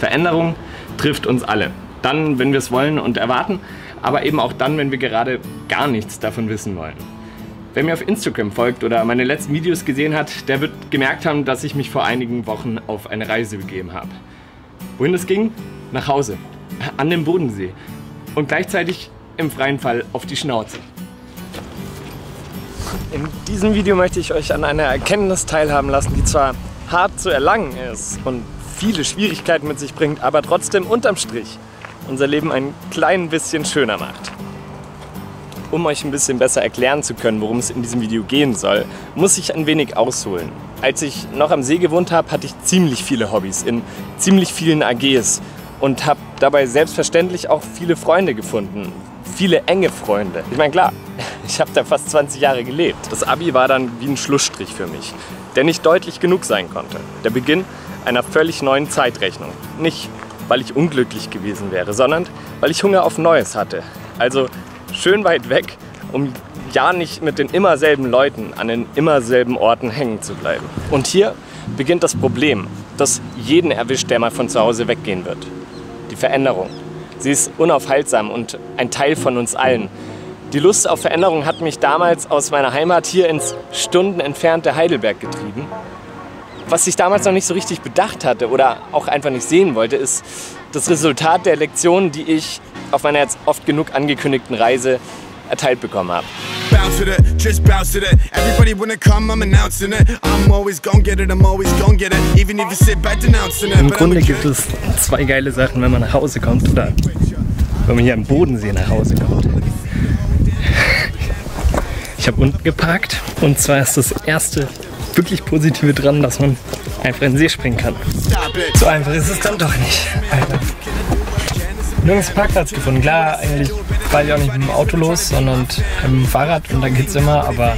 Veränderung trifft uns alle. Dann, wenn wir es wollen und erwarten, aber eben auch dann, wenn wir gerade gar nichts davon wissen wollen. Wer mir auf Instagram folgt oder meine letzten Videos gesehen hat, der wird gemerkt haben, dass ich mich vor einigen Wochen auf eine Reise begeben habe. Wohin es ging? Nach Hause. An den Bodensee. Und gleichzeitig im freien Fall auf die Schnauze. In diesem Video möchte ich euch an einer Erkenntnis teilhaben lassen, die zwar hart zu erlangen ist und viele Schwierigkeiten mit sich bringt, aber trotzdem unterm Strich unser Leben ein klein bisschen schöner macht. Um euch ein bisschen besser erklären zu können, worum es in diesem Video gehen soll, muss ich ein wenig ausholen. Als ich noch am See gewohnt habe, hatte ich ziemlich viele Hobbys in ziemlich vielen AGs und habe dabei selbstverständlich auch viele Freunde gefunden. Viele enge Freunde. Ich meine, klar, ich habe da fast 20 Jahre gelebt. Das Abi war dann wie ein Schlussstrich für mich, der nicht deutlich genug sein konnte. Der Beginn einer völlig neuen Zeitrechnung. Nicht, weil ich unglücklich gewesen wäre, sondern weil ich Hunger auf Neues hatte. Also schön weit weg, um ja nicht mit den immer selben Leuten an den immer selben Orten hängen zu bleiben. Und hier beginnt das Problem, das jeden erwischt, der mal von zu Hause weggehen wird. Die Veränderung. Sie ist unaufhaltsam und ein Teil von uns allen. Die Lust auf Veränderung hat mich damals aus meiner Heimat hier ins Stunden entfernte Heidelberg getrieben. Was ich damals noch nicht so richtig bedacht hatte oder auch einfach nicht sehen wollte, ist das Resultat der Lektionen, die ich auf meiner jetzt oft genug angekündigten Reise erteilt bekommen habe. Im Grunde gibt es zwei geile Sachen, wenn man nach Hause kommt oder wenn man hier am Bodensee nach Hause kommt. Ich habe unten geparkt und zwar ist das erste wirklich Positive dran, dass man einfach in den See springen kann. So einfach ist es dann doch nicht. Alter nirgends Parkplatz gefunden. Klar, eigentlich fahre ich auch nicht mit dem Auto los, sondern mit dem Fahrrad und dann geht's immer, aber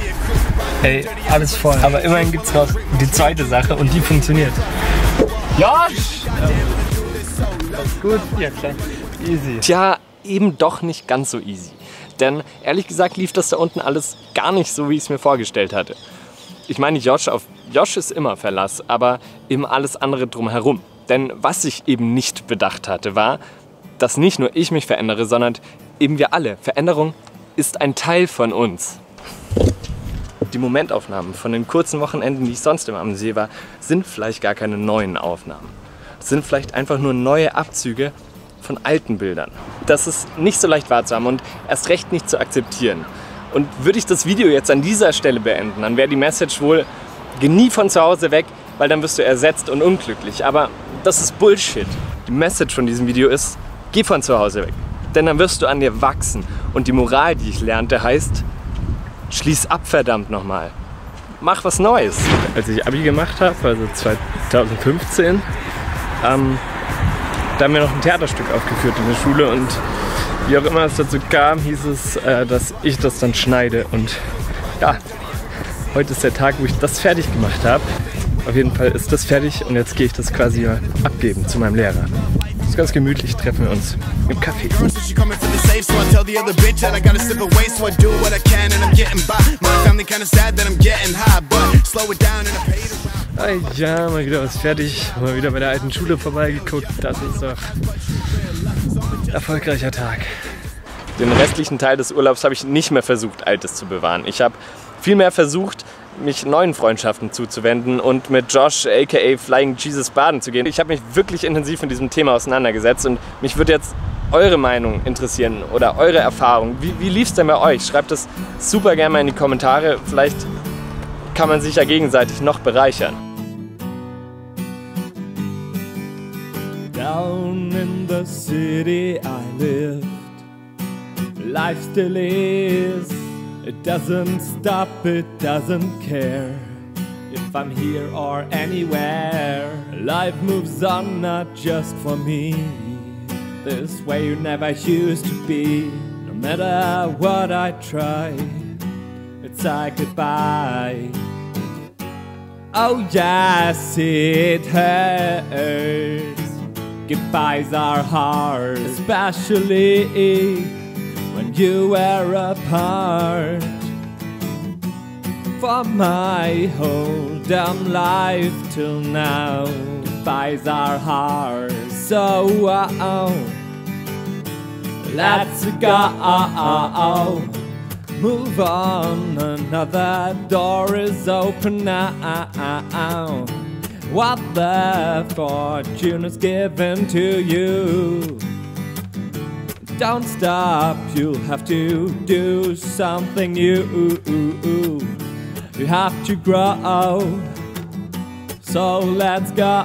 hey, alles voll. Aber immerhin gibt's noch die zweite Sache und die funktioniert. Josh! Gut, ja klar. Easy. Tja, eben doch nicht ganz so easy. Denn ehrlich gesagt lief das da unten alles gar nicht so, wie ich es mir vorgestellt hatte. Ich meine, Josh auf Josh ist immer Verlass, aber eben alles andere drumherum. Denn was ich eben nicht bedacht hatte, war, dass nicht nur ich mich verändere, sondern eben wir alle. Veränderung ist ein Teil von uns. Die Momentaufnahmen von den kurzen Wochenenden, die ich sonst immer am See war, sind vielleicht gar keine neuen Aufnahmen. Es sind vielleicht einfach nur neue Abzüge von alten Bildern. Das ist nicht so leicht wahrzuhaben und erst recht nicht zu akzeptieren. Und würde ich das Video jetzt an dieser Stelle beenden, dann wäre die Message wohl, geh nie von zu Hause weg, weil dann wirst du ersetzt und unglücklich. Aber das ist Bullshit. Die Message von diesem Video ist, Geh von zu Hause weg, denn dann wirst du an dir wachsen. Und die Moral, die ich lernte, heißt, schließ ab verdammt nochmal. Mach was Neues. Als ich Abi gemacht habe, also 2015, ähm, da haben wir noch ein Theaterstück aufgeführt in der Schule und wie auch immer es dazu kam, hieß es, äh, dass ich das dann schneide. Und ja, heute ist der Tag, wo ich das fertig gemacht habe. Auf jeden Fall ist das fertig und jetzt gehe ich das quasi abgeben zu meinem Lehrer ist ganz gemütlich, treffen wir uns im Café. Ah ja, mal wieder was fertig. Mal wieder bei der alten Schule vorbeigeguckt. Das ist doch erfolgreicher Tag. Den restlichen Teil des Urlaubs habe ich nicht mehr versucht, Altes zu bewahren. Ich habe vielmehr versucht, mich neuen Freundschaften zuzuwenden und mit Josh aka Flying Jesus baden zu gehen. Ich habe mich wirklich intensiv mit diesem Thema auseinandergesetzt und mich würde jetzt eure Meinung interessieren oder eure Erfahrung. Wie, wie lief es denn bei euch? Schreibt es super gerne mal in die Kommentare. Vielleicht kann man sich ja gegenseitig noch bereichern. Down in the city I lived, life still is It doesn't stop, it doesn't care if I'm here or anywhere. Life moves on, not just for me. This way you never used to be. No matter what I try, it's like goodbye. Oh, yes, it hurts. Goodbyes are hard, especially when you were apart. For my whole damn life till now, goodbyes are hard. So uh, let's go. Move on, another door is open now. What the fortune is given to you. Don't stop, you'll have to do something new. You have to grow. So let's go.